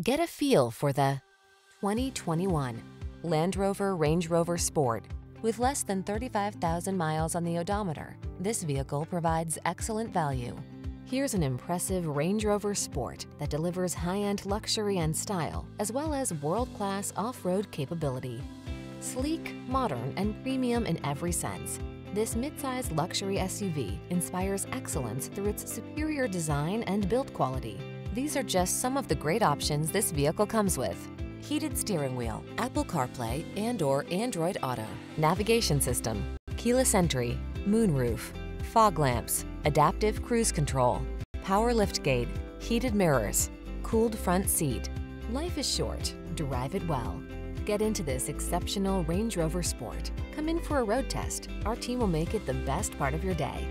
Get a feel for the 2021 Land Rover Range Rover Sport. With less than 35,000 miles on the odometer, this vehicle provides excellent value. Here's an impressive Range Rover Sport that delivers high-end luxury and style, as well as world-class off-road capability. Sleek, modern, and premium in every sense, this midsize luxury SUV inspires excellence through its superior design and build quality. These are just some of the great options this vehicle comes with. Heated steering wheel, Apple CarPlay and or Android Auto, navigation system, keyless entry, moonroof, fog lamps, adaptive cruise control, power liftgate, heated mirrors, cooled front seat. Life is short, drive it well. Get into this exceptional Range Rover Sport. Come in for a road test. Our team will make it the best part of your day.